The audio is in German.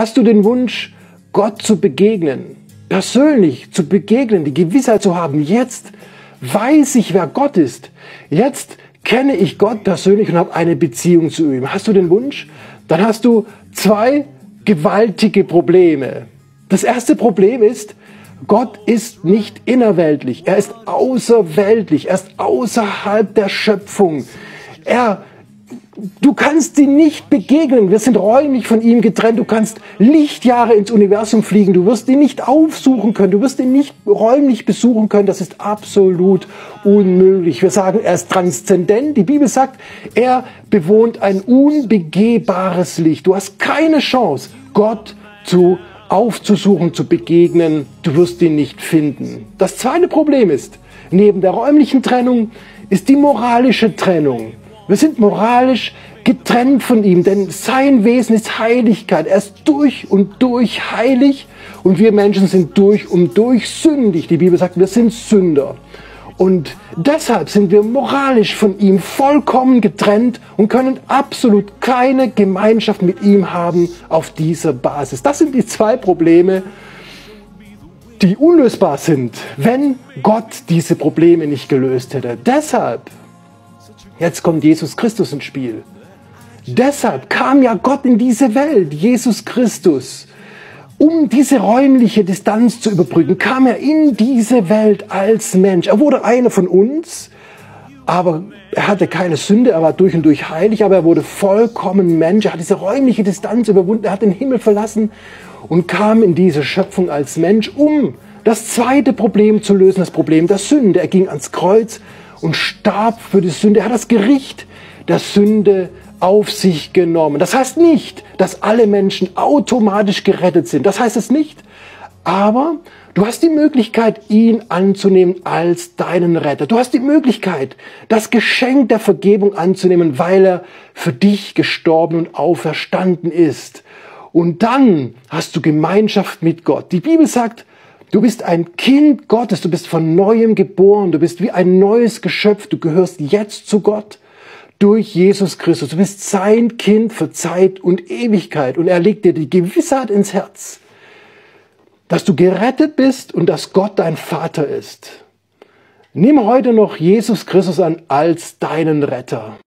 Hast du den Wunsch, Gott zu begegnen, persönlich zu begegnen, die Gewissheit zu haben, jetzt weiß ich, wer Gott ist. Jetzt kenne ich Gott persönlich und habe eine Beziehung zu ihm. Hast du den Wunsch? Dann hast du zwei gewaltige Probleme. Das erste Problem ist, Gott ist nicht innerweltlich, er ist außerweltlich, er ist außerhalb der Schöpfung. Er Du kannst sie nicht begegnen. Wir sind räumlich von ihm getrennt. Du kannst Lichtjahre ins Universum fliegen. Du wirst ihn nicht aufsuchen können. Du wirst ihn nicht räumlich besuchen können. Das ist absolut unmöglich. Wir sagen, er ist transzendent. Die Bibel sagt, er bewohnt ein unbegehbares Licht. Du hast keine Chance, Gott zu aufzusuchen, zu begegnen. Du wirst ihn nicht finden. Das zweite Problem ist, neben der räumlichen Trennung ist die moralische Trennung. Wir sind moralisch getrennt von ihm, denn sein Wesen ist Heiligkeit. Er ist durch und durch heilig und wir Menschen sind durch und durch sündig. Die Bibel sagt, wir sind Sünder. Und deshalb sind wir moralisch von ihm vollkommen getrennt und können absolut keine Gemeinschaft mit ihm haben auf dieser Basis. Das sind die zwei Probleme, die unlösbar sind, wenn Gott diese Probleme nicht gelöst hätte. Deshalb Jetzt kommt Jesus Christus ins Spiel. Deshalb kam ja Gott in diese Welt, Jesus Christus. Um diese räumliche Distanz zu überbrücken, kam er in diese Welt als Mensch. Er wurde einer von uns, aber er hatte keine Sünde, er war durch und durch heilig, aber er wurde vollkommen Mensch. Er hat diese räumliche Distanz überwunden, er hat den Himmel verlassen und kam in diese Schöpfung als Mensch, um das zweite Problem zu lösen, das Problem der Sünde. Er ging ans Kreuz und starb für die Sünde. Er hat das Gericht der Sünde auf sich genommen. Das heißt nicht, dass alle Menschen automatisch gerettet sind. Das heißt es nicht. Aber du hast die Möglichkeit, ihn anzunehmen als deinen Retter. Du hast die Möglichkeit, das Geschenk der Vergebung anzunehmen, weil er für dich gestorben und auferstanden ist. Und dann hast du Gemeinschaft mit Gott. Die Bibel sagt, Du bist ein Kind Gottes, du bist von neuem geboren, du bist wie ein neues Geschöpf, du gehörst jetzt zu Gott durch Jesus Christus. Du bist sein Kind für Zeit und Ewigkeit und er legt dir die Gewissheit ins Herz, dass du gerettet bist und dass Gott dein Vater ist. Nimm heute noch Jesus Christus an als deinen Retter.